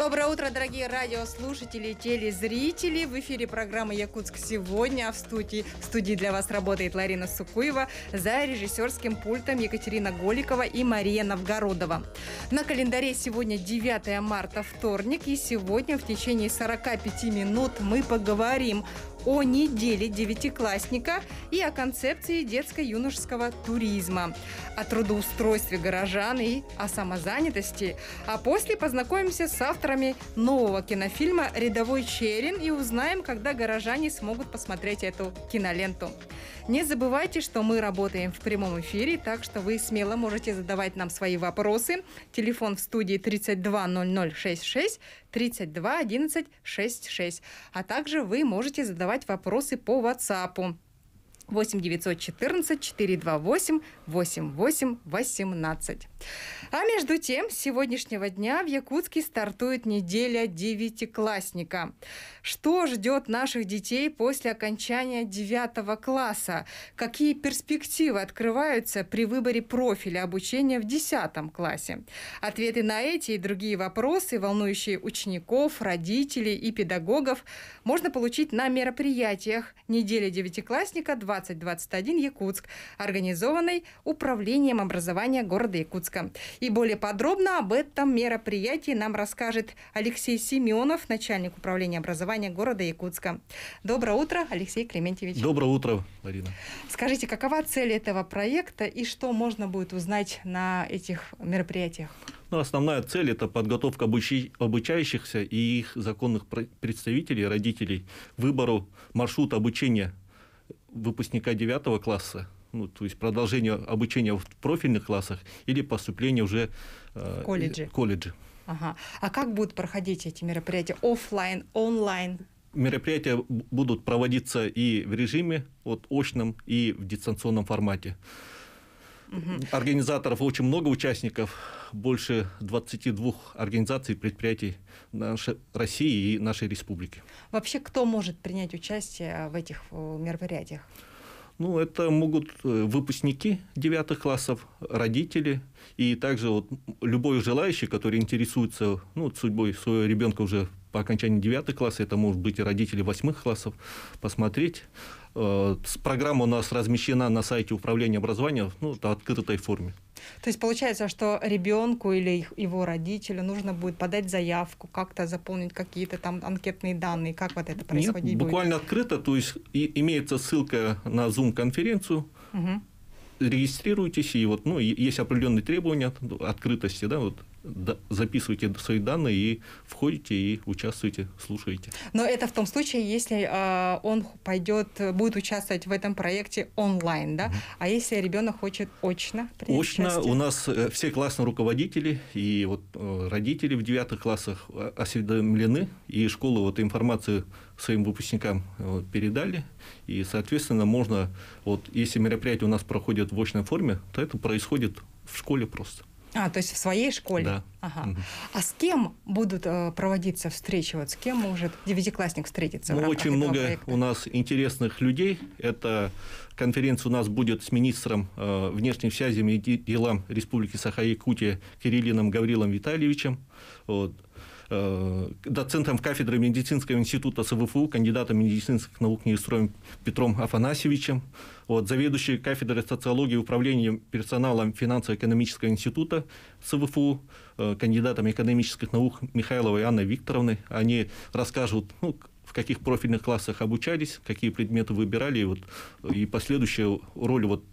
Доброе утро, дорогие радиослушатели телезрители. В эфире программа «Якутск сегодня». А в студии, в студии для вас работает Ларина Сукуева, за режиссерским пультом Екатерина Голикова и Мария Новгородова. На календаре сегодня 9 марта, вторник, и сегодня в течение 45 минут мы поговорим о неделе девятиклассника и о концепции детско-юношеского туризма, о трудоустройстве горожан и о самозанятости. А после познакомимся с авторами нового кинофильма «Рядовой Черин» и узнаем, когда горожане смогут посмотреть эту киноленту. Не забывайте, что мы работаем в прямом эфире, так что вы смело можете задавать нам свои вопросы. Телефон в студии 320066 32 11 66. А также вы можете задавать вопросы по WhatsApp 8 914 428 88 18. А между тем, с сегодняшнего дня в Якутске стартует неделя девятиклассника. Что ждет наших детей после окончания девятого класса? Какие перспективы открываются при выборе профиля обучения в десятом классе? Ответы на эти и другие вопросы, волнующие учеников, родителей и педагогов, можно получить на мероприятиях недели девятиклассника 2021 Якутск, организованной Управлением образования города Якутска. И более подробно об этом мероприятии нам расскажет Алексей Семенов, начальник управления образования города Якутска. Доброе утро, Алексей Клементьевич. Доброе утро, Марина. Скажите, какова цель этого проекта и что можно будет узнать на этих мероприятиях? Ну, основная цель – это подготовка обучи... обучающихся и их законных представителей, родителей, выбору маршрута обучения выпускника 9 класса, ну, то есть продолжение обучения в профильных классах или поступление уже э, в колледже. Ага. А как будут проходить эти мероприятия? Офлайн, онлайн? Мероприятия будут проводиться и в режиме вот, очном, и в дистанционном формате. Угу. Организаторов очень много участников, больше 22 организаций, предприятий нашей России и нашей республики. Вообще, кто может принять участие в этих э, мероприятиях? Ну, это могут э, выпускники девятых классов, родители и также вот любой желающий, который интересуется ну, судьбой своего ребенка уже по окончании девятых классов, это может быть и родители восьмых классов, посмотреть программа у нас размещена на сайте управления образования ну, в открытой форме. То есть получается, что ребенку или его родителю нужно будет подать заявку, как-то заполнить какие-то там анкетные данные, как вот это происходить Нет, буквально открыто, то есть и, имеется ссылка на Zoom-конференцию, угу регистрируйтесь, и вот, ну, есть определенные требования открытости, да, вот записывайте свои данные и входите и участвуете, слушаете. Но это в том случае, если э, он пойдет, будет участвовать в этом проекте онлайн, да? Угу. А если ребенок хочет очно принять Очно участие? у нас э, все классные руководители и вот э, родители в девятых классах э, осведомлены, и школы вот информацию своим выпускникам вот, передали, и, соответственно, можно, вот, если мероприятие у нас проходит в очной форме, то это происходит в школе просто. А, то есть в своей школе? Да. Ага. Угу. А с кем будут э, проводиться встречи? Вот с кем может девятиклассник встретиться? Ну, очень много проекта? у нас интересных людей. Это конференция у нас будет с министром э, внешних связей и делам Республики Саха-Якутия Кириллином Гаврилом Витальевичем. Вот. Э, доцентом кафедры медицинского института СВФУ, кандидатом медицинских наук Неестроем Петром Афанасьевичем, вот, заведующий кафедрой социологии и управления персоналом финансово-экономического института СВФУ, э, кандидатом экономических наук Михайловой Анной Викторовной. Они расскажут, ну, в каких профильных классах обучались, какие предметы выбирали, и, вот, и последующая роль вот,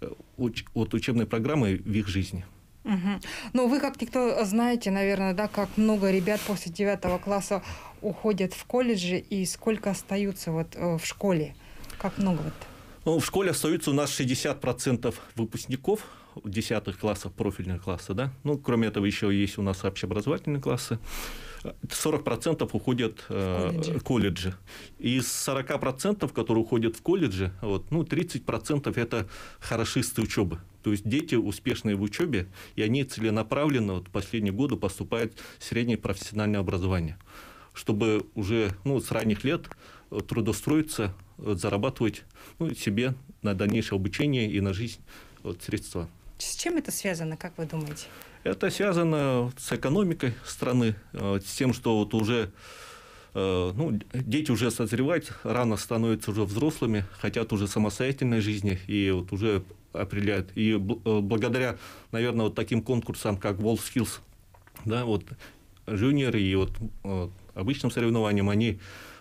э, вот учебной программы в их жизни. Угу. Ну, вы как никто знаете, наверное, да, как много ребят после девятого класса уходят в колледжи и сколько остаются вот э, в школе? Как много вот? Ну, в школе остаются у нас 60% выпускников 10 классов профильных класса, да. Ну, кроме этого, еще есть у нас общеобразовательные классы. 40% уходят э, в колледжи. колледжи. Из 40%, которые уходят в колледжи, вот, ну, 30% это хорошисты учебы. То есть дети успешные в учебе, и они целенаправленно вот, последние годы поступают в среднее профессиональное образование, чтобы уже ну, с ранних лет э, трудоустроиться, зарабатывать ну, себе на дальнейшее обучение и на жизнь вот, средства. С чем это связано, как вы думаете? Это связано с экономикой страны, э, с тем, что вот уже э, ну, дети уже созревают, рано становятся уже взрослыми, хотят уже самостоятельной жизни и вот уже определяют. И э, благодаря, наверное, вот таким конкурсам, как WorldSkills, да, вот жюниоры и вот, вот обычным соревнованиям, они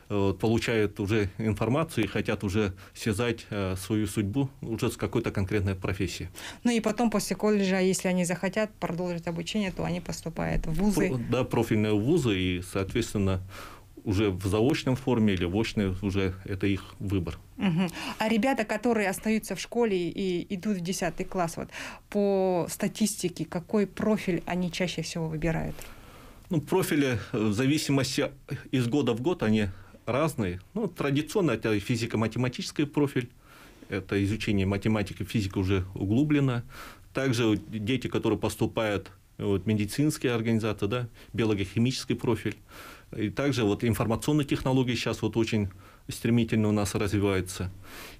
вот, получают уже информацию и хотят уже связать э, свою судьбу уже с какой-то конкретной профессией. Ну и потом после колледжа, если они захотят продолжить обучение, то они поступают в вузы. Про, да, профильные вузы и, соответственно, уже в заочном форме или в очной уже это их выбор. Угу. А ребята, которые остаются в школе и идут в 10 класс, вот по статистике, какой профиль они чаще всего выбирают? Ну, профили в зависимости из года в год они разные. Ну, традиционно это физико-математический профиль, это изучение математики, физики уже углублено. Также дети, которые поступают вот, медицинские организации, да, биологохимический профиль. И также вот информационные технологии сейчас вот очень стремительно у нас развиваются.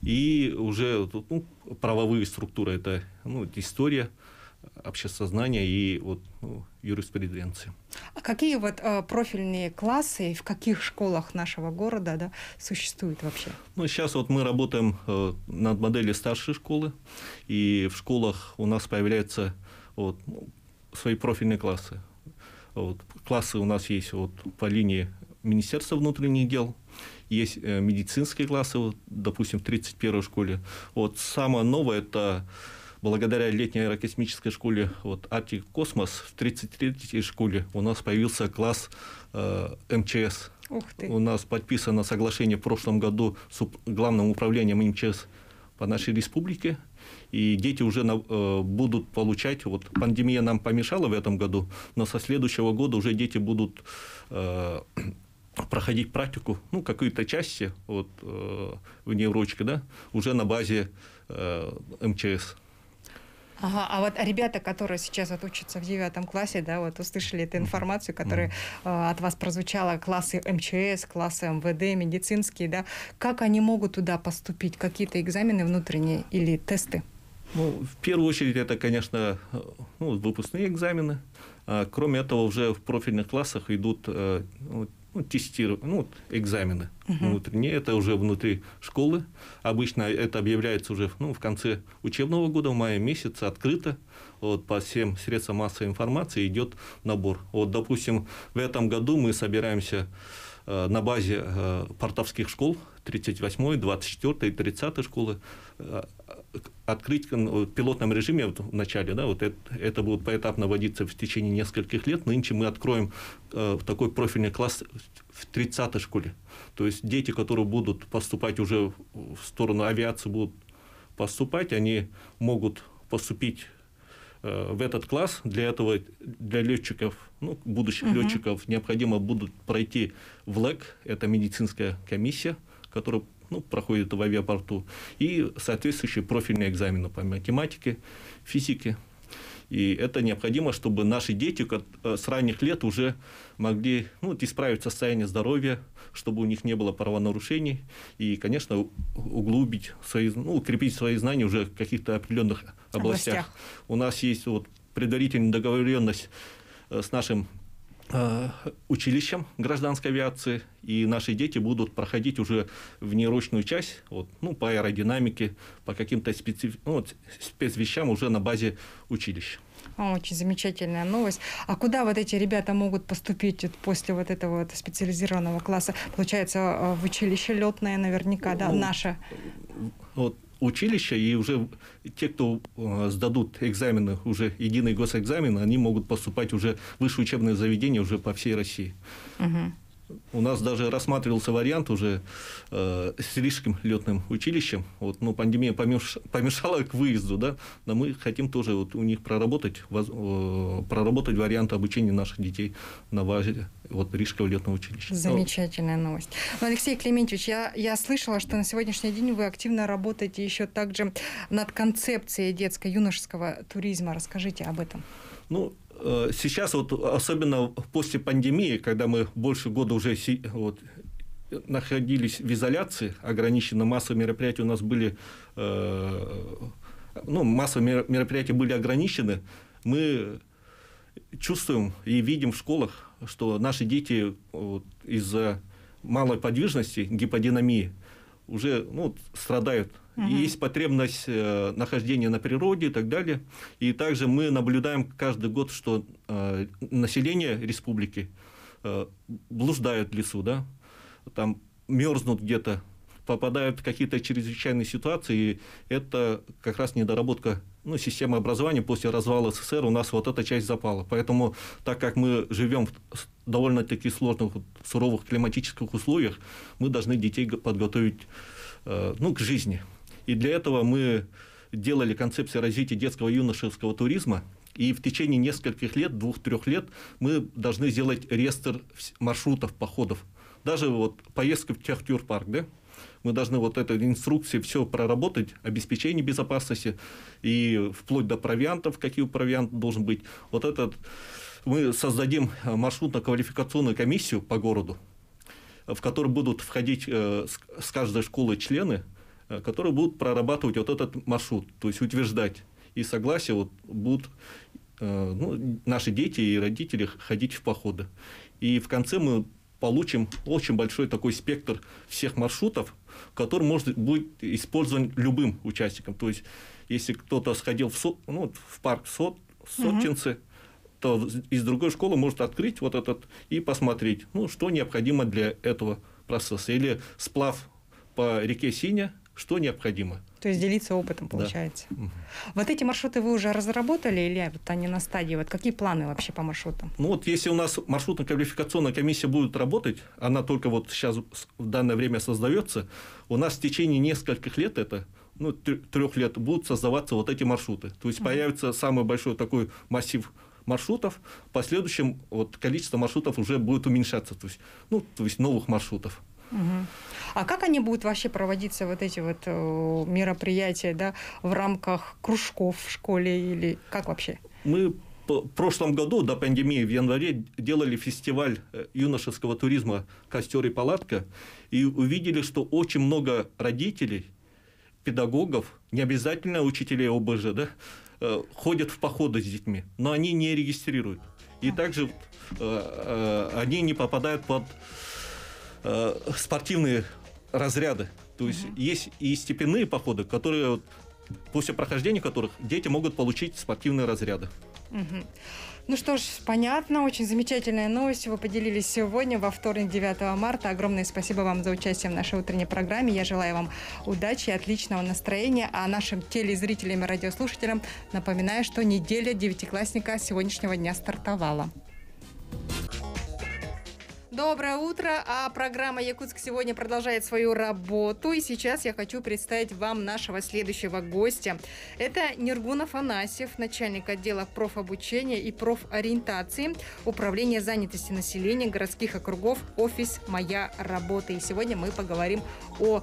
И уже ну, правовые структуры, это ну, история, общесознания и вот, ну, юриспруденции. А какие вот э, профильные классы в каких школах нашего города да, существуют вообще? Ну, сейчас вот мы работаем э, над моделью старшей школы, и в школах у нас появляются вот, ну, свои профильные классы. Вот, классы у нас есть вот, по линии Министерства внутренних дел, есть э, медицинские классы, вот, допустим, в 31 школе. Вот самое новое – это благодаря летней аэрокосмической школе вот, Арктик Космос в 33-й школе у нас появился класс э, МЧС. Ух ты. У нас подписано соглашение в прошлом году с главным управлением МЧС по нашей республике. И дети уже на, э, будут получать, вот пандемия нам помешала в этом году, но со следующего года уже дети будут э, проходить практику, ну, какой-то части, вот, э, в неврочке, да, уже на базе э, МЧС. Ага, а вот ребята, которые сейчас вот учатся в девятом классе, да, вот услышали эту информацию, которая э, от вас прозвучала, классы МЧС, классы МВД, медицинские, да, как они могут туда поступить? Какие-то экзамены внутренние или тесты? Ну, в первую очередь, это, конечно, ну, выпускные экзамены. А, кроме этого, уже в профильных классах идут э, ну, тестировать, ну, экзамены uh-huh. внутренние, это уже внутри школы. Обычно это объявляется уже ну, в конце учебного года, в мае месяце, открыто. Вот, по всем средствам массовой информации идет набор. Вот, допустим, в этом году мы собираемся на базе э, портовских школ 38, 24 и 30 школы э, открыть в пилотном режиме в начале, да, вот это, это будет поэтапно вводиться в течение нескольких лет. Нынче мы откроем э, такой профильный класс в 30-й школе. То есть дети, которые будут поступать уже в сторону авиации, будут поступать, они могут поступить э, в этот класс. Для этого для летчиков, ну, будущих uh-huh. летчиков необходимо будут пройти в ЛЭК, это медицинская комиссия, которая ну, проходит в авиапорту, и соответствующие профильные экзамены по математике, физике. И это необходимо, чтобы наши дети э, с ранних лет уже могли ну, исправить состояние здоровья, чтобы у них не было правонарушений, и, конечно, углубить свои, ну, укрепить свои знания уже в каких-то определенных областях. областях. У нас есть вот предварительная договоренность э, с нашим училищем гражданской авиации, и наши дети будут проходить уже в неурочную часть, вот, ну, по аэродинамике, по каким-то специф... ну, вот, спецвещам уже на базе училища. Очень замечательная новость. А куда вот эти ребята могут поступить вот после вот этого вот специализированного класса? Получается, э, в училище летное наверняка, да, ну, наше? Вот училища, и уже те, кто э, сдадут экзамены, уже единый госэкзамен, они могут поступать уже в высшее учебное заведение уже по всей России. Угу. У нас даже рассматривался вариант уже э, с Рижским летным училищем. Вот, ну, пандемия помеш, помешала к выезду, да, но мы хотим тоже вот у них проработать, воз, э, проработать вариант обучения наших детей на базе вот, Рижского летного училища. Замечательная новость. Ну, Алексей Клементьевич, я, я слышала, что на сегодняшний день вы активно работаете еще также над концепцией детско-юношеского туризма. Расскажите об этом. Ну, сейчас вот особенно после пандемии, когда мы больше года уже вот, находились в изоляции, ограниченно массовые мероприятия у нас были э, ну, массовые мероприятия были ограничены, мы чувствуем и видим в школах, что наши дети вот, из-за малой подвижности, гиподинамии, уже ну, страдают. Угу. есть потребность э, нахождения на природе и так далее. И также мы наблюдаем каждый год, что э, население республики э, блуждает в лесу, да, там мерзнут где-то, попадают в какие-то чрезвычайные ситуации, и это как раз недоработка ну, системы образования после развала СССР у нас вот эта часть запала. Поэтому, так как мы живем в довольно-таки сложных, суровых климатических условиях, мы должны детей подготовить э, ну, к жизни. И для этого мы делали концепцию развития детского юношеского туризма, и в течение нескольких лет, двух-трех лет, мы должны сделать реестр маршрутов, походов. Даже вот поездка в Техтюрпарк, да, мы должны вот этой инструкции все проработать, обеспечение безопасности и вплоть до провиантов, какие провиант должен быть. Вот этот мы создадим маршрутно-квалификационную комиссию по городу, в которую будут входить э, с каждой школы члены, э, которые будут прорабатывать вот этот маршрут, то есть утверждать и согласие вот будут э, ну, наши дети и родители ходить в походы. И в конце мы получим очень большой такой спектр всех маршрутов, который может быть использован любым участником. То есть, если кто-то сходил в, со, ну, в парк Сот, Сотчинцы, угу. то из другой школы может открыть вот этот и посмотреть, ну, что необходимо для этого процесса. Или сплав по реке Синя, что необходимо. То есть делиться опытом, получается. Да. Вот эти маршруты вы уже разработали или вот они на стадии? Вот какие планы вообще по маршрутам? Ну вот если у нас маршрутно-квалификационная комиссия будет работать, она только вот сейчас в данное время создается, у нас в течение нескольких лет это ну, трех лет будут создаваться вот эти маршруты. То есть угу. появится самый большой такой массив маршрутов, в последующем вот количество маршрутов уже будет уменьшаться, то есть, ну, то есть новых маршрутов. Угу. А как они будут вообще проводиться, вот эти вот э, мероприятия, да, в рамках кружков в школе или как вообще? Мы в прошлом году, до пандемии, в январе, делали фестиваль э, юношеского туризма «Костер и палатка», и увидели, что очень много родителей, педагогов, не обязательно учителей ОБЖ, да, э, ходят в походы с детьми, но они не регистрируют. И также они не попадают под э, спортивные разряды. То есть угу. есть и степенные походы, которые после прохождения которых дети могут получить спортивные разряды. Угу. Ну что ж, понятно, очень замечательная новость. Вы поделились сегодня, во вторник, 9 марта. Огромное спасибо вам за участие в нашей утренней программе. Я желаю вам удачи и отличного настроения. А нашим телезрителям и радиослушателям напоминаю, что неделя девятиклассника сегодняшнего дня стартовала. Доброе утро, а программа «Якутск» сегодня продолжает свою работу, и сейчас я хочу представить вам нашего следующего гостя. Это Нергун Афанасьев, начальник отдела профобучения и профориентации Управления занятости населения городских округов «Офис Моя работа». И сегодня мы поговорим о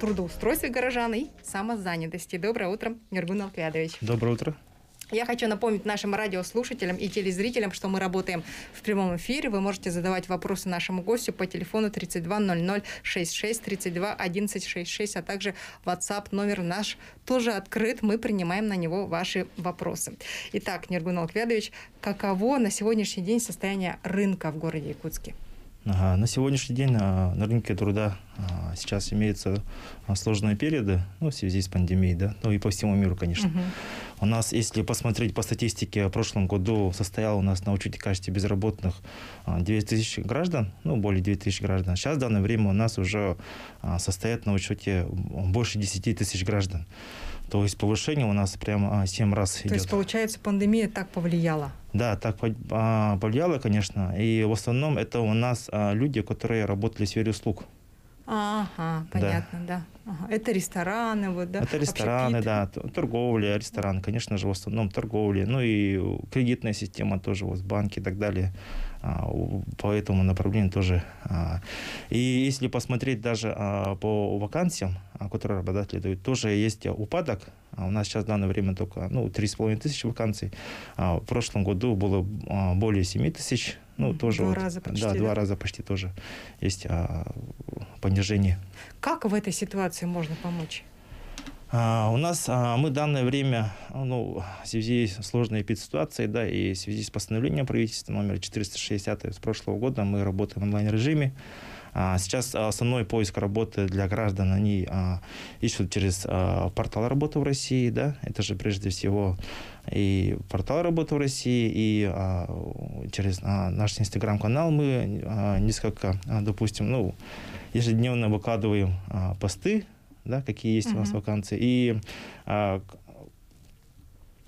трудоустройстве горожан и самозанятости. Доброе утро, Нергун Алквядович. Доброе утро. Я хочу напомнить нашим радиослушателям и телезрителям, что мы работаем в прямом эфире. Вы можете задавать вопросы нашему гостю по телефону 320066 32 1166, а также WhatsApp номер наш тоже открыт. Мы принимаем на него ваши вопросы. Итак, Нергун Алквядович, каково на сегодняшний день состояние рынка в городе Якутске? На сегодняшний день на, на рынке труда а, сейчас имеются а, сложные периоды ну, в связи с пандемией, да, ну и по всему миру, конечно. Угу. У нас, если посмотреть по статистике, в прошлом году состояло у нас на учете качестве безработных 9 а, граждан, ну, более 9 тысяч граждан. Сейчас в данное время у нас уже состоят на учете больше 10 тысяч граждан. То есть повышение у нас прямо 7 раз То идет. То есть, получается, пандемия так повлияла? Да, так а, повлияло, конечно. И в основном это у нас а, люди, которые работали в сфере услуг. Ага, понятно, да. да. Ага. Это рестораны, вот, да? Это рестораны, да, торговля, ресторан, конечно же, в основном торговля, ну и кредитная система тоже, вот банки и так далее. А, по этому направлению тоже. А. И если посмотреть даже а, по вакансиям, которые работодатели дают, тоже есть упадок. У нас сейчас в данное время только ну, 3,5 тысячи вакансий. В прошлом году было более 7 тысяч. Ну, тоже два вот, раза почти. Да, да, два раза почти тоже есть понижение. Как в этой ситуации можно помочь? А, у нас а, мы данное время, ну, в связи с сложной ситуацией, да, и в связи с постановлением правительства номер 460 с прошлого года мы работаем в онлайн-режиме. А, сейчас основной поиск работы для граждан, они ищут через портал работы в России, да, это же прежде всего и портал работы в России, и через наш инстаграм-канал мы несколько, допустим, ну, ежедневно выкладываем посты, да, какие есть uh-huh. у нас вакансии, и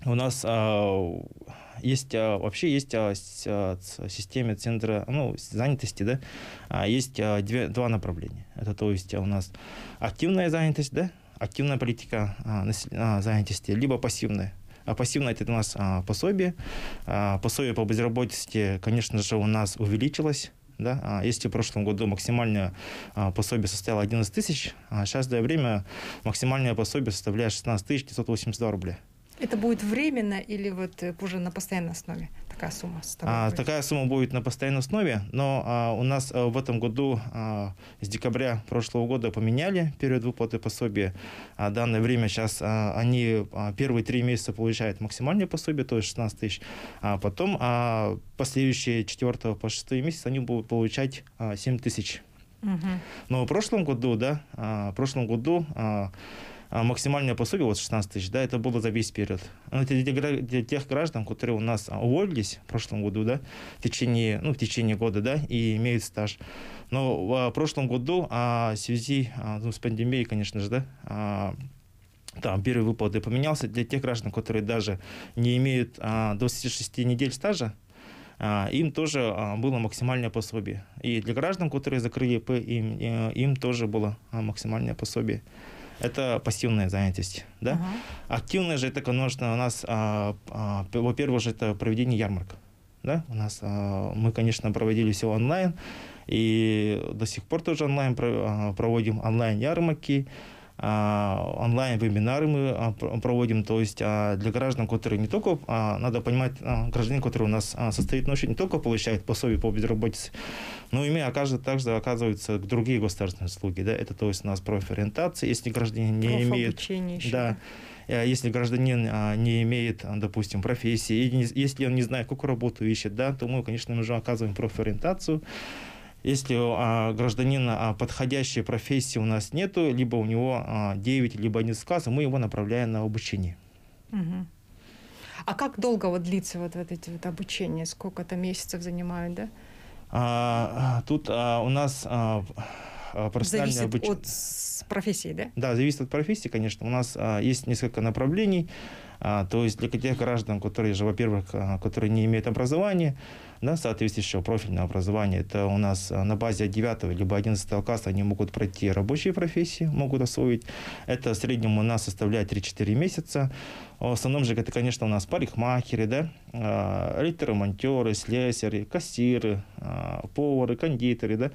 у нас есть а, вообще есть а, а, системе центра ну, занятости, да, есть две, два направления. Это то есть у нас активная занятость, да, активная политика занятости, либо пассивная. А пассивное это у нас пособие. Пособие по безработице, конечно же, у нас увеличилось. Да? Если в прошлом году максимальное пособие составило 11 тысяч, а сейчас в время максимальное пособие составляет 16 тысяч 982 рубля. Это будет временно или вот э, уже на постоянной основе такая сумма? А, такая сумма будет на постоянной основе, но а, у нас а, в этом году а, с декабря прошлого года поменяли период выплаты пособия. А данное время сейчас а, они а, первые три месяца получают максимальное пособие, то есть 16 тысяч, а потом а, последующие 4 по 6 месяц они будут получать а, 7 тысяч. Угу. Но в прошлом году, да, а, в прошлом году а, максимальное пособие, вот 16 тысяч, да, это было за весь период. Ну, это для, тех граждан, которые у нас уволились в прошлом году, да, в течение, ну, в течение года, да, и имеют стаж. Но в а, прошлом году а, в связи а, ну, с пандемией, конечно же, да, а, там первый выплаты поменялся для тех граждан, которые даже не имеют а, 26 недель стажа, а, им тоже а, было максимальное пособие. И для граждан, которые закрыли П, им, э, им тоже было максимальное пособие это пассивная занятость. Да? Ага. Активная же это, конечно, у нас, а, а, во-первых, же это проведение ярмарок. Да? У нас а, мы, конечно, проводили все онлайн, и до сих пор тоже онлайн а, проводим онлайн ярмарки. А, онлайн-вебинары мы а, проводим, то есть а, для граждан, которые не только, надо понимать, гражданин, который у нас состоит очереди, не только получает пособие по безработице, но и оказывает, также оказываются другие государственные услуги. Да? Это то есть у нас профориентация, если гражданин не имеет... Еще, да, э, если гражданин не имеет, допустим, профессии, если он не знает, какую работу ищет, да, то мы, конечно, уже оказываем профориентацию. Если а, гражданина а, подходящей профессии у нас нету, либо у него а, 9, либо 11 классов, мы его направляем на обучение. Угу. А как долго вот длится вот, вот эти вот обучения? Сколько то месяцев занимают, да? А, тут а, у нас а, профессиональное обучение. Зависит от профессии, да? Да, зависит от профессии, конечно. У нас а, есть несколько направлений. А, то есть для тех граждан, которые же, во-первых, а, которые не имеют образования, да, соответствующего профильного образования, это у нас а, на базе 9 либо 11 класса они могут пройти рабочие профессии, могут освоить. Это в среднем у нас составляет 3-4 месяца. В основном же это, конечно, у нас парикмахеры, да, электромонтеры, слесари, кассиры, повары, кондитеры, да,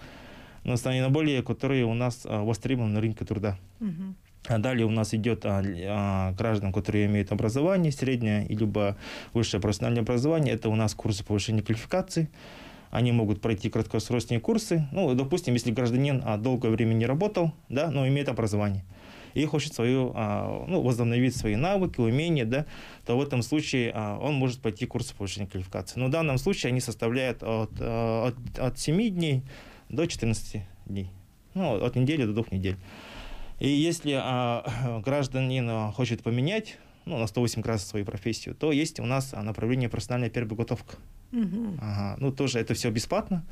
но основные более, которые у нас востребованы на рынке труда. Угу. А далее у нас идет а, а, граждан, которые имеют образование среднее либо высшее профессиональное образование. Это у нас курсы повышения квалификации. Они могут пройти краткосрочные курсы. Ну, допустим, если гражданин а, долгое время не работал, да, но имеет образование и хочет свою, ну, возобновить свои навыки, умения, да, то в этом случае он может пойти курсы повышения квалификации. Но в данном случае они составляют от, от, от 7 дней до 14 дней. Ну, от недели до двух недель. И если а, гражданин а, хочет поменять ну, на 108 градусов свою профессию, то есть у нас направление профессиональная переподготовка. Угу. Ага. Ну, тоже это все бесплатно.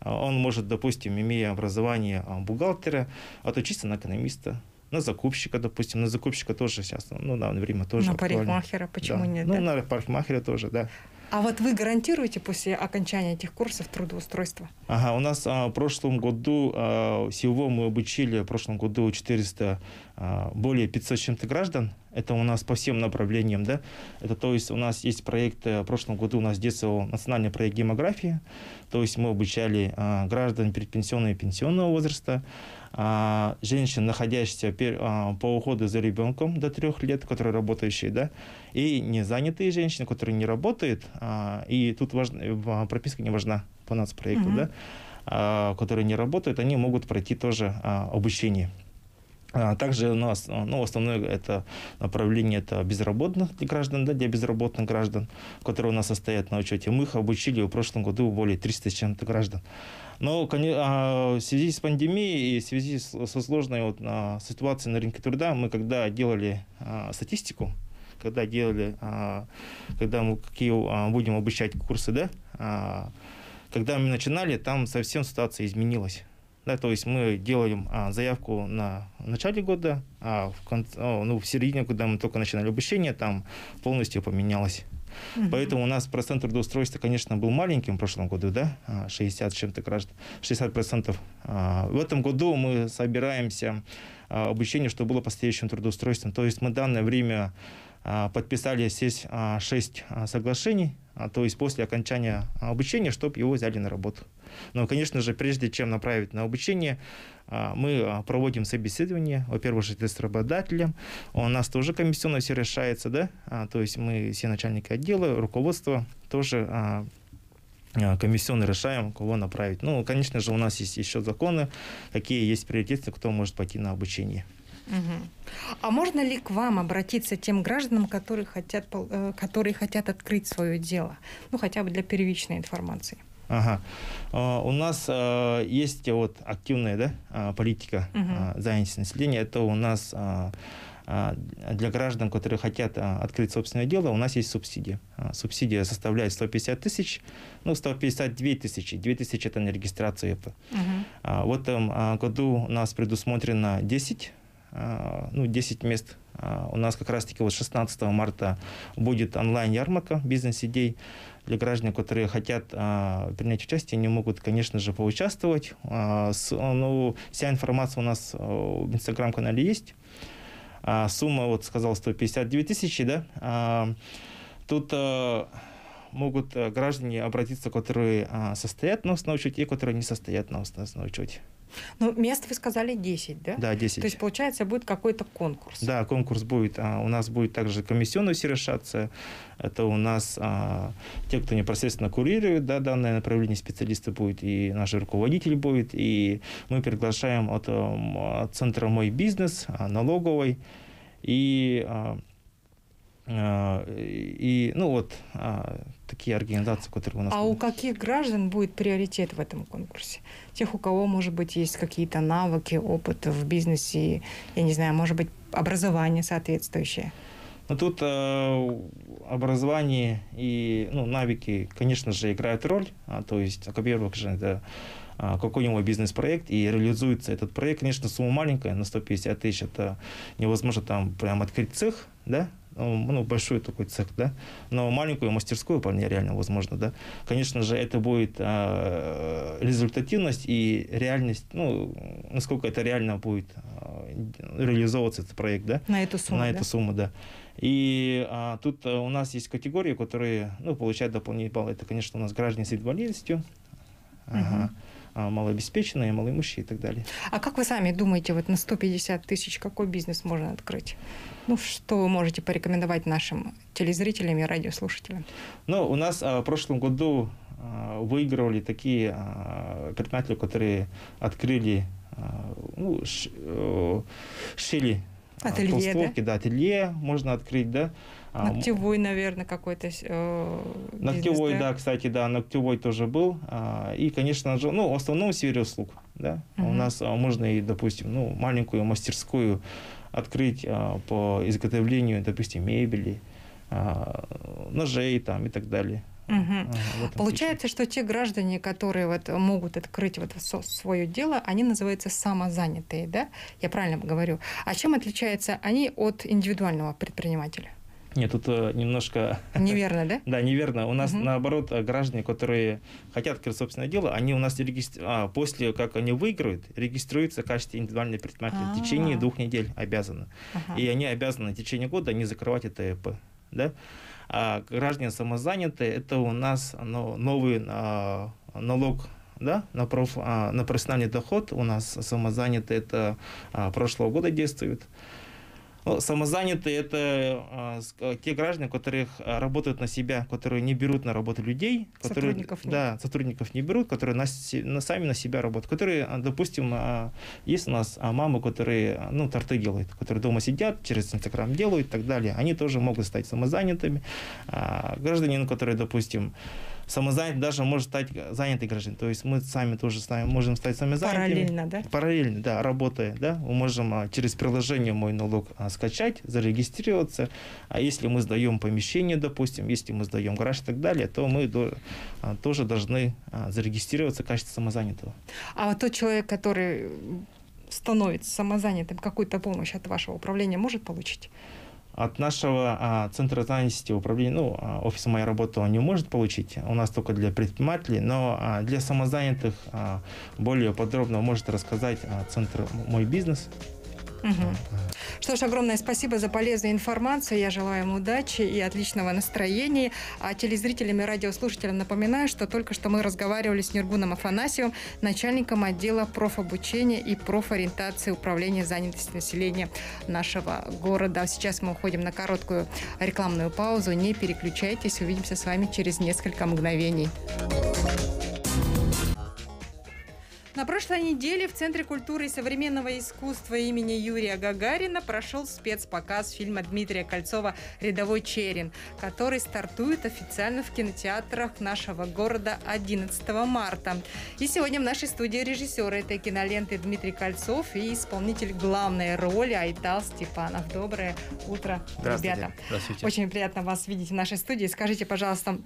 А, он может, допустим, имея образование а, бухгалтера, отучиться на экономиста, на закупщика, допустим, на закупщика тоже сейчас, ну, да, время тоже На парикмахера, почему да. нет? Ну, да? на парикмахера тоже, да. А вот вы гарантируете после окончания этих курсов трудоустройство? Ага, у нас а, в прошлом году, а, всего мы обучили, в прошлом году 400, а, более 500 чем-то граждан. Это у нас по всем направлениям, да. Это то есть у нас есть проект, э, в прошлом году у нас действовал национальный проект гемографии. То есть мы обучали а, граждан предпенсионного и пенсионного возраста, а, женщин, находящихся а, по уходу за ребенком до трех лет, которые работающие, да, и незанятые женщины, которые не работают, а, и тут важно, прописка не важна по нацпроекту, угу. да, которые не работают, они могут пройти тоже обучение. А также у нас, ну, основное это направление это безработных граждан, да, для безработных граждан, которые у нас состоят на учете. Мы их обучили в прошлом году более 300 с чем-то граждан. Но а, в связи с пандемией и в связи со сложной вот, а, ситуацией на рынке труда, мы когда делали статистику, когда делали, когда мы какие будем обучать курсы, да, когда мы начинали, там совсем ситуация изменилась. Да, то есть мы делаем а, заявку на начале года, а в, конце, ну, в середине, когда мы только начинали обучение, там полностью поменялось. Угу. Поэтому у нас процент трудоустройства, конечно, был маленьким в прошлом году, да, 60 с чем-то граждан, 60 процентов. А, в этом году мы собираемся а, обучение, чтобы было постоянным трудоустройством. То есть мы в данное время а, подписали здесь 6 соглашений, то есть после окончания обучения, чтобы его взяли на работу. Но, конечно же, прежде чем направить на обучение, а, мы а, проводим собеседование, во-первых, с работодателем. У нас тоже комиссионно все решается, да, а, то есть мы все начальники отдела, руководство тоже комиссионно решаем, кого направить. Ну, конечно же, у нас есть еще законы, какие есть приоритеты, кто может пойти на обучение. Угу. А можно ли к вам обратиться тем гражданам, которые хотят, э, которые хотят открыть свое дело? Ну, хотя бы для первичной информации. Ага. А, у нас а, есть вот активная да, а, политика угу. занятости населения. Это у нас для граждан, которые хотят открыть собственное дело, у нас есть субсидия. Субсидия составляет 150 тысяч, ну, 152 тысячи. 2 тысячи – это на регистрацию ЭП. Угу. В этом году у нас предусмотрено 10, ну, 10 мест. У нас как раз-таки вот 16 марта будет онлайн-ярмарка бизнес-идей для граждан, которые хотят а, принять участие, они могут, конечно же, поучаствовать. А, с, ну, вся информация у нас а, в инстаграм-канале есть. А, сумма, вот сказал, 159 тысяч, да. А, тут а, могут а, граждане обратиться, которые а, состоят на основном учете, и которые не состоят на основном учете. Ну, мест вы сказали 10, да? Да, 10. То есть, получается, будет какой-то конкурс? Да, конкурс будет. А, у нас будет также комиссионная решаться. Это у нас а, те, кто непосредственно курирует да, данное направление, специалисты будет, и наш руководитель будет. И мы приглашаем от, от центра «Мой бизнес», а, налоговой, и а, а, и, ну вот, а, такие организации, которые у нас... А у каких граждан будет приоритет в этом конкурсе? Тех, у кого, может быть, есть какие-то навыки, опыт в бизнесе, я не знаю, может быть, образование соответствующее? Ну, тут э, образование и ну, навыки, конечно же, играют роль. А, то есть, во-первых, же, это а, какой-нибудь бизнес-проект, и реализуется этот проект, конечно, сумма маленькая, на 150 тысяч, это невозможно там прям открыть цех, да, ну, большой такой цех, да, но маленькую мастерскую вполне реально возможно, да. Конечно же, это будет э, результативность и реальность, ну, насколько это реально будет э, реализовываться этот проект, да. На эту сумму, На да? эту сумму, да. И а, тут а, у нас есть категории, которые, ну, получают дополнительные баллы. Это, конечно, у нас граждане с инвалидностью. Угу. Ага. А, малообеспеченные, малоимущие и так далее. А как вы сами думаете, вот на 150 тысяч какой бизнес можно открыть? Ну, что вы можете порекомендовать нашим телезрителям и радиослушателям? Ну, у нас а, в прошлом году а, выигрывали такие а, предприниматели, которые открыли, а, ну, ш, э, шили ателье, толстовки, да? да, ателье можно открыть, да, а, ногтевой, наверное, какой-то э, Ногтевой, да? да, кстати, да, ногтевой тоже был. А, и, конечно же, ну, в основном в сфере услуг, да. Угу. У нас а, можно и, допустим, ну, маленькую мастерскую открыть а, по изготовлению, допустим, мебели, а, ножей там и так далее. Угу. Получается, что те граждане, которые вот могут открыть вот свое дело, они называются самозанятые, да? Я правильно говорю? А чем отличаются они от индивидуального предпринимателя? Нет, тут э, немножко... Неверно, да? да, неверно. У нас, угу. наоборот, э, граждане, которые хотят открыть собственное дело, они у нас регистр... а, после, как они выиграют, регистрируются в качестве индивидуального предпринимателя. В течение двух недель обязаны. И они обязаны в течение года не закрывать это ЭП. Да? А граждане самозанятые, это у нас ну, новый а, налог да, на, проф, а, на профессиональный доход у нас самозанятые, это а, прошлого года действует. Ну, самозанятые это а, те граждане, которые а, работают на себя, которые не берут на работу людей, которые Сотрудников нет. да, сотрудников не берут, которые на, на- сами на себя работают, которые, допустим, а, есть у нас мамы, которые ну торты делают, которые дома сидят, через Инстаграм делают и так далее, они тоже могут стать самозанятыми. А, гражданин, который, допустим, самозанят даже может стать занятый гражданин. То есть мы сами тоже нами можем стать самозанятыми. Параллельно, да? Параллельно, да, работая, да, мы можем а, через приложение «Мой налог» а, скачать, зарегистрироваться. А если мы сдаем помещение, допустим, если мы сдаем гараж и так далее, то мы а, тоже должны зарегистрироваться в качестве самозанятого. А вот тот человек, который становится самозанятым, какую-то помощь от вашего управления может получить? От нашего а, центра занятости управления, ну, а, офиса «Моя работа» он не может получить, у нас только для предпринимателей, но а, для самозанятых а, более подробно может рассказать а, центр «Мой бизнес». Что ж, огромное спасибо за полезную информацию. Я желаю им удачи и отличного настроения. А телезрителям и радиослушателям напоминаю, что только что мы разговаривали с Нергуном Афанасьевым, начальником отдела профобучения и профориентации управления занятости населения нашего города. А Сейчас мы уходим на короткую рекламную паузу. Не переключайтесь, увидимся с вами через несколько мгновений. На прошлой неделе в Центре культуры и современного искусства имени Юрия Гагарина прошел спецпоказ фильма Дмитрия Кольцова «Рядовой Черин», который стартует официально в кинотеатрах нашего города 11 марта. И сегодня в нашей студии режиссер этой киноленты Дмитрий Кольцов и исполнитель главной роли Айтал Степанов. Доброе утро, Здравствуйте. ребята. Здравствуйте. Очень приятно вас видеть в нашей студии. Скажите, пожалуйста,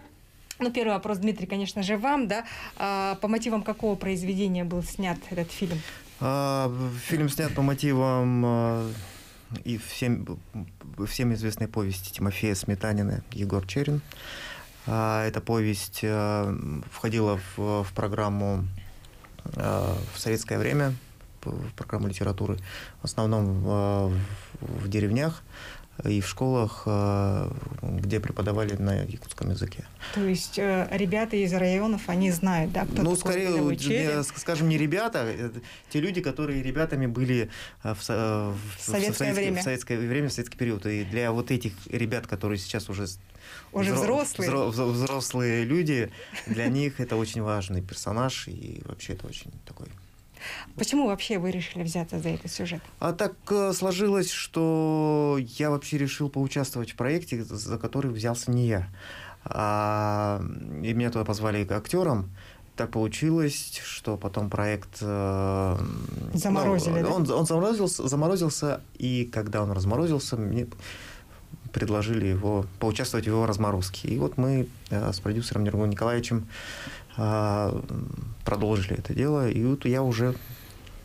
ну, первый вопрос, Дмитрий, конечно же, вам, да? А, по мотивам какого произведения был снят этот фильм? А, Фильм снят по мотивам а, и всем, всем известной повести Тимофея Сметанина «Егор Черин». А, Эта повесть а, входила в, в программу а, в советское время, в программу литературы, в основном а, в, в деревнях и в школах, а, где преподавали на якутском языке. То есть э, ребята из районов, они знают, да, кто ну, скорее, не, скажем, не ребята, э, те люди, которые ребятами были э, в, со- э, в- в Советское советское, время. в советское время, в советский период. И для вот этих ребят, которые сейчас уже Уже взро- взрослые. взро- взро- взрослые люди, для них это очень важный персонаж, и вообще это очень такой Почему вообще вы решили взяться за этот сюжет? А так э, сложилось, что я вообще решил поучаствовать в проекте, за который взялся не я. А, и меня туда позвали к актерам. Так получилось, что потом проект... э, Заморозили, ну, да? он, он заморозился, заморозился, и когда он разморозился, мне предложили его поучаствовать в его разморозке. И вот мы э, с продюсером Нергуном Николаевичем продолжили это дело. И вот я уже...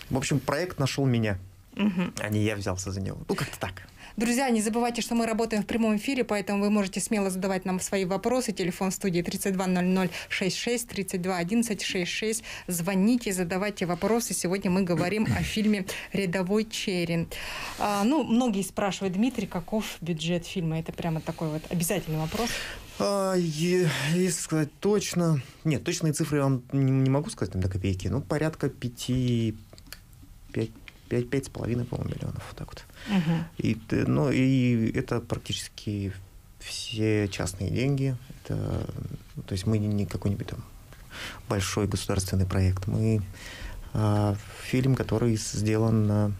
В общем, проект нашел меня, Мгм. а не я взялся за него. Ну, как-то так. Друзья, не забывайте, что мы работаем в прямом эфире, поэтому вы можете смело задавать нам свои вопросы. Телефон студии 320066, 321166. Звоните, задавайте вопросы. Сегодня мы говорим о фильме «Рядовой Черин». А, ну, многие спрашивают, Дмитрий, каков бюджет фильма? Это прямо такой вот обязательный вопрос. А, е- если сказать точно... Нет, точные цифры я вам не, не могу сказать там, до копейки. Ну, порядка пяти... Пять, пять, пять с половиной, по-моему, миллионов. Вот так вот. Мгм. И, ну, и это практически все частные деньги. Это, то есть мы не- какой-нибудь там большой государственный проект. Мы а, фильм, который сделан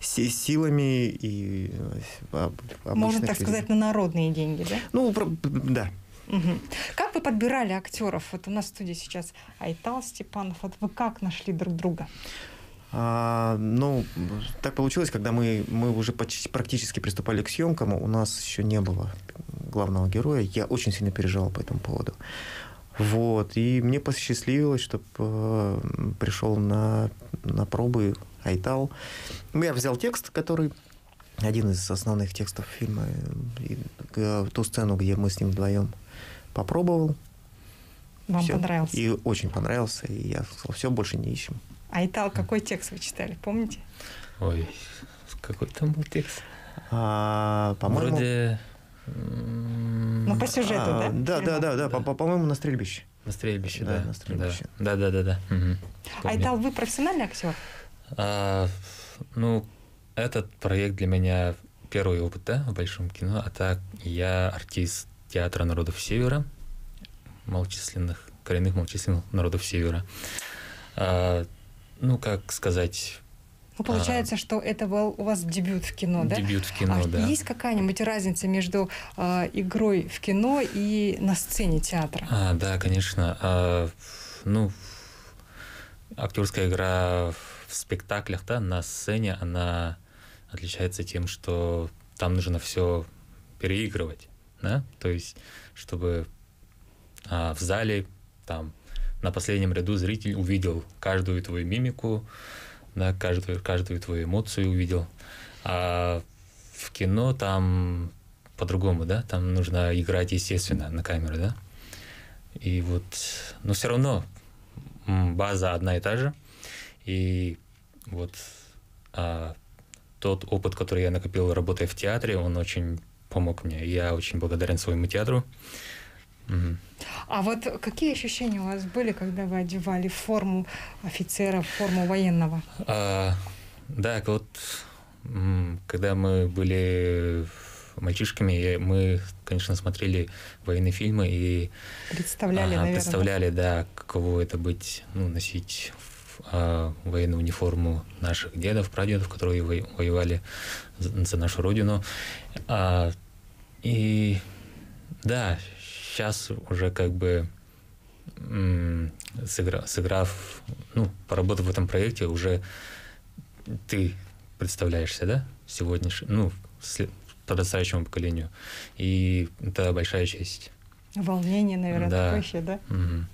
силами и а, об- Можно обычных так людей. сказать, на народные деньги, да? Ну, про- да. Мгм. Как вы подбирали актеров? Вот у нас в студии сейчас Айтал Степанов. Вот вы как нашли друг друга? А, ну, так получилось, когда мы, мы уже почти, практически приступали к съемкам, у нас еще не было главного героя. Я очень сильно переживал по этому поводу. Вот, и мне посчастливилось, что пришел на, на пробы Айтал. Ну, Я взял текст, который один из основных текстов фильма, и, э, ту сцену, где мы с ним вдвоем попробовал. Вам Всё. понравился? И очень понравился, и я сказал, все, больше не ищем. Айтал, какой текст вы читали, помните? Ой, какой там был текст? А, по-моему, Вроде... Ну, по сюжету, А, да? Да, да, да, да, Да. по- по- по-моему, на стрельбище. На стрельбище, Да, да. на стрельбище. Да, да, да, да. да. Помню. Айтал, вы профессиональный актер? А, ну, этот проект для меня первый опыт, да, в большом кино. А так, я артист Театра народов Севера, малочисленных, коренных малочисленных народов Севера. А, ну, как сказать, Ну, получается, что это был у вас дебют в кино, да? дебют в кино, а да. есть какая-нибудь разница между э, игрой в кино и на сцене театра? А, да, конечно. А, ну, актерская игра в спектаклях, да, на сцене, она отличается тем, что там нужно все переигрывать, да, то есть, чтобы а, в зале там на последнем ряду зритель увидел каждую твою мимику, да, каждую, каждую твою эмоцию увидел. А в кино там по-другому, да, там нужно играть естественно на камеру, да. И вот, но все равно база одна и та же. И вот а, тот опыт, который я накопил, работая в театре, он очень помог мне. Я очень благодарен своему театру. Мгм. А вот какие ощущения у вас были, когда вы одевали форму офицера, форму военного? А, да, вот когда мы были мальчишками, мы, конечно, смотрели военные фильмы и Представляли, ага, наверное. представляли, да, каково это быть, ну, носить а, военную униформу наших дедов, прадедов, которые во- воевали за, за нашу родину. А, и да, сейчас уже как бы м, сыгра- сыграв, ну, поработав в этом проекте, уже ты представляешься, да, сегодняшнему, ну, подрастающему поколению. И это большая честь. Волнение, наверное, Да. такое еще, да? Мгм.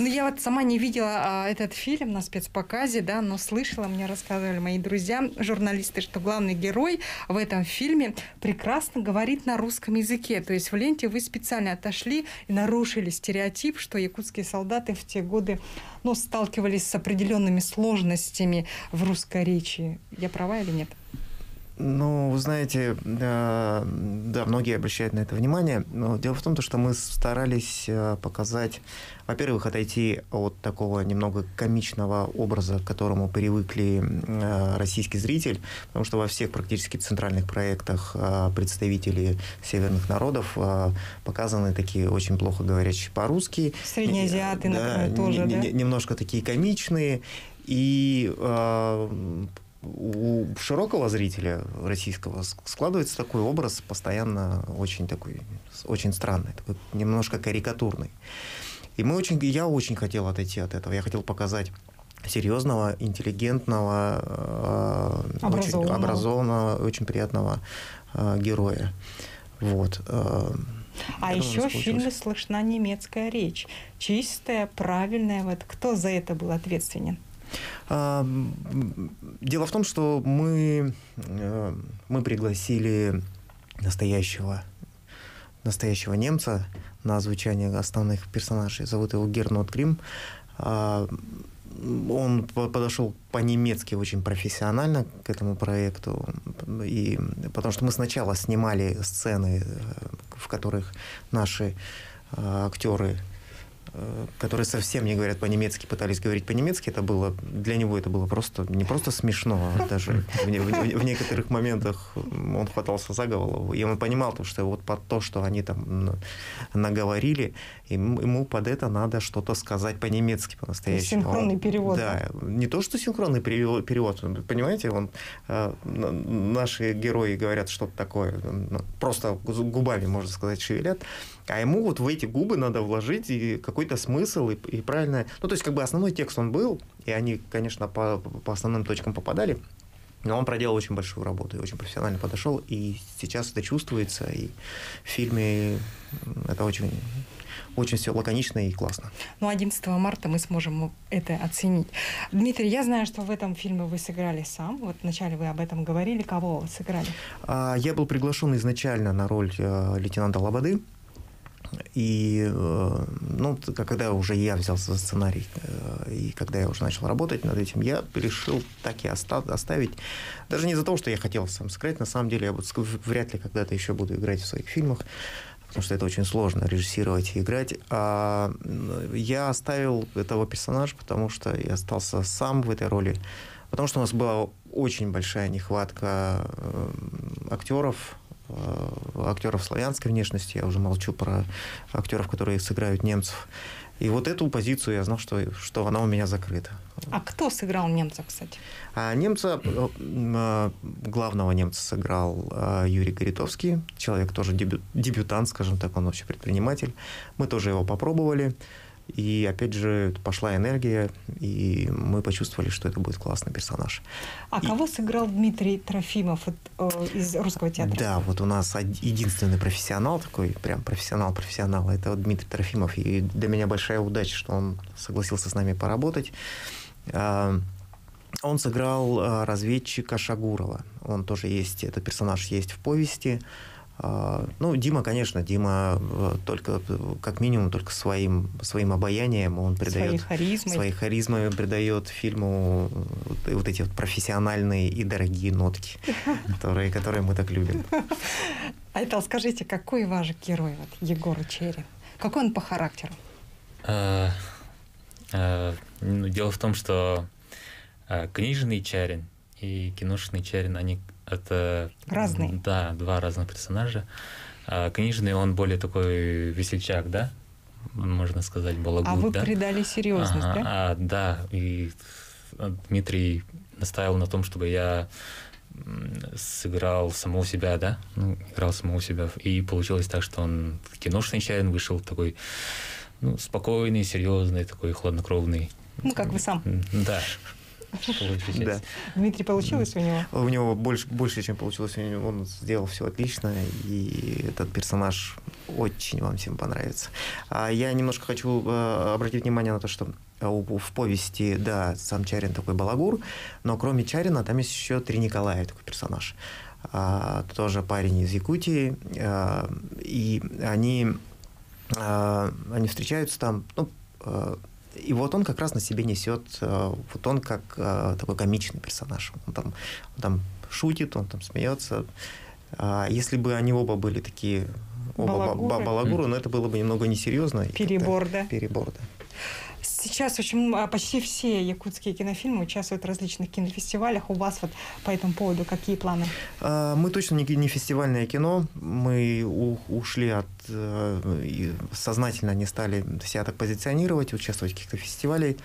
Ну, я вот сама не видела а, этот фильм на спецпоказе, да, но слышала, мне рассказывали мои друзья, журналисты, что главный герой в этом фильме прекрасно говорит на русском языке. То есть в ленте вы специально отошли и нарушили стереотип, что якутские солдаты в те годы ну, сталкивались с определенными сложностями в русской речи. Я права или нет? Ну, вы знаете, да, да, многие обращают на это внимание, но дело в том, то, что мы старались э, показать, во-первых, отойти от такого немного комичного образа, к которому привыкли э, российский зритель, потому что во всех практически центральных проектах э, представители северных народов показаны такие очень плохо говорящие по-русски. Среднеазиаты, Да, например, тоже, не- да? не- немножко такие комичные. И у широкого зрителя российского складывается такой образ постоянно очень такой, очень странный, такой немножко карикатурный. И мы очень, я очень хотел отойти от этого. Я хотел показать серьезного, интеллигентного, э, очень Образованного. образованного, очень приятного э, героя. Вот. э, А я еще в фильме слышна немецкая речь. Чистая, правильная. Вот кто за это был ответственен? Дело в том, что мы, э, мы пригласили настоящего, настоящего немца на озвучание основных персонажей. Зовут его Гернот Грим. А, Он по- подошел по-немецки очень профессионально к этому проекту. И, потому что мы сначала снимали сцены, э, в которых наши э, актеры которые совсем не говорят по-немецки, пытались говорить по-немецки, это было для него это было просто не просто смешно, а даже в, в в некоторых моментах он хватался за голову. И он понимал, то, что вот под то, что они там наговорили, ему, под это надо что-то сказать по-немецки по-настоящему. Синхронный Он- перевод, Да, не то, что синхронный перевод, понимаете, он, э, наши герои говорят что-то такое, просто губами, можно сказать, шевелят, а ему вот в эти губы надо вложить и какой-то смысл, и, и правильно... Ну, то есть, как бы основной текст он был, и они, конечно, по, по основным точкам попадали, но он проделал очень большую работу и очень профессионально подошел, и сейчас это чувствуется, и в фильме это очень, очень все лаконично и классно. Ну, 11 марта мы сможем это оценить. Дмитрий, я знаю, что в этом фильме вы сыграли сам. Вот вначале вы об этом говорили. Кого сыграли? А, Я был приглашен изначально на роль э, лейтенанта Лободы. И, э, ну, когда уже я взялся за сценарий, э, и когда я уже начал работать над этим, я решил так и оста- оставить. Даже не из-за того, что я хотел сам сыграть, на самом деле я вот вряд ли когда-то еще буду играть в своих фильмах, потому что это очень сложно режиссировать и играть. А я оставил этого персонажа, потому что я остался сам в этой роли, потому что у нас была очень большая нехватка э, актеров, актеров славянской внешности. Я уже молчу про актеров, которые сыграют немцев. И вот эту позицию я знал, что, что она у меня закрыта. А кто сыграл немца, кстати? А немца, э, э, главного немца сыграл э, Юрий Горитовский, человек тоже дебют, дебютант, скажем так, он вообще предприниматель. Мы тоже его попробовали. И опять же пошла энергия, и мы почувствовали, что это будет классный персонаж. А и... кого сыграл Дмитрий Трофимов э, из русского театра? Да, вот у нас единственный профессионал такой, прям профессионал-профессионал, это вот Дмитрий Трофимов. И для меня большая удача, что он согласился с нами поработать. А, он сыграл а, разведчика Шагурова. Он тоже есть, этот персонаж есть в повести. А, ну, Дима, конечно, Дима э, только, как минимум, только своим, своим обаянием он придает... Своей харизмой. Своей харизмой придает фильму вот, вот эти вот профессиональные и дорогие нотки, которые, которые мы так любим. Айтал, скажите, какой ваш герой, вот, Егор Черин? Какой он по характеру? Ну, дело в том, что книжный Чарин и киношный Чарин, они это... Разные. Да, два разных персонажа. А, книжный он более такой весельчак, да? Можно сказать, балагут, А вы да? придали серьезность, ага, да? А, да, и Дмитрий настаивал на том, чтобы я сыграл самого себя, да, ну, играл самого себя, и получилось так, что он киношный чайн вышел такой, ну, спокойный, серьезный, такой хладнокровный. Ну, как вы сам. Да. Да. Дмитрий, получилось у него? У него больше, больше, чем получилось. Он сделал все отлично, и этот персонаж очень вам всем понравится. А я немножко хочу э, обратить внимание на то, что в повести, да, сам Чарин такой балагур, но кроме Чарина там есть еще три Николая такой персонаж. А, тоже парень из Якутии, а, и они, а, они встречаются там, ну, а, и вот он как раз на себе несет, э, вот он как э, такой комичный персонаж. Он там, он там шутит, он там смеется. А если бы они оба были такие оба балагуры, балагуры но это было бы немного несерьезно. Перебор, да? Перебор, да. Сейчас очень а, почти все якутские кинофильмы участвуют в различных кинофестивалях. У вас вот по этому поводу какие планы? А, мы точно не, не фестивальное кино. Мы у, ушли от... Э, сознательно не стали себя так позиционировать, участвовать в каких-то фестивалях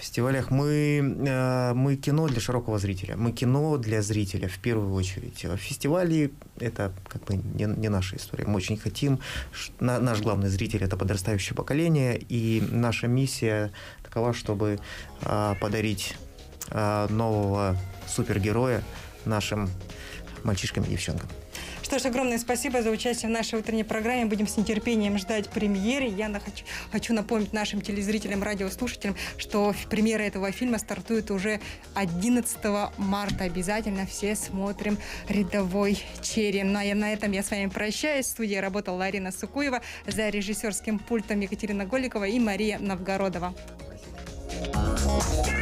фестивалях. Мы, э, мы кино для широкого зрителя. Мы кино для зрителя в первую очередь. Фестивали – это как бы не, не наша история. Мы очень хотим, наш главный зритель – это подрастающее поколение, и наша миссия такова, чтобы э, подарить э, нового супергероя нашим мальчишкам и девчонкам. Что ж, огромное спасибо за участие в нашей утренней программе. Будем с нетерпением ждать премьеры. Я хочу, хочу напомнить нашим телезрителям, радиослушателям, что премьера этого фильма стартует уже 11 марта. Обязательно все смотрим «Рядовой черри». Ну, а на этом я с вами прощаюсь. В студии работала Ларина Сукуева, за режиссерским пультом Екатерина Голикова и Мария Новгородова.